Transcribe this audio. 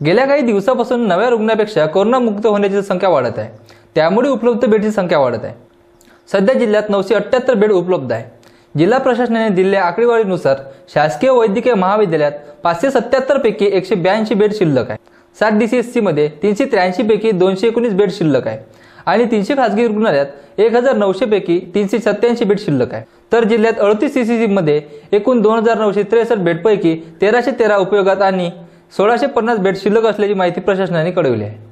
गेल्या काही दिवसापासून नव्या रुग्णापेक्षा कोरोनामुक्त होण्याची संख्या वाढत आहे. त्यामुळे उपलब्ध बेडची संख्या वाढत आहे. सध्या जिल्ह्यात नऊशे अठ्ठ्याहत्तर बेड उपलब्ध आहे. जिल्हा प्रशासनाने दिलेल्या आकडेवारीनुसार शासकीय वैद्यकीय महाविद्यालयात पाचशे सत्याहत्तर पैकी एकशे ब्याऐंशी बेड शिल्लक आहे. सात डी सी एस सीमध्ये तीनशे त्र्याऐंशी पैकी दोनशे एकोणीस बेड शिल्लक आहे. आणि तीनशे खासगी रुग्णालयात एक हजार नऊशे पैकी तीनशे सत्याऐंशी बेड शिल्लक आहे. तर जिल्ह्यात अडतीस सी सी सीमध्ये एकूण दोन हजार नऊशे त्रेसष्ट बेडपैकी तेराशे तेरा उपयोगात आणि सोळाशे पन्नास बेड शिल्लक असल्याची माहिती प्रशासनाने कळवली आहे.